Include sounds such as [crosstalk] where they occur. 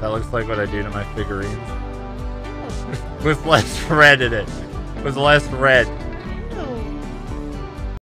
That looks like what I do to my figurines. [laughs] With less red in it. With less red.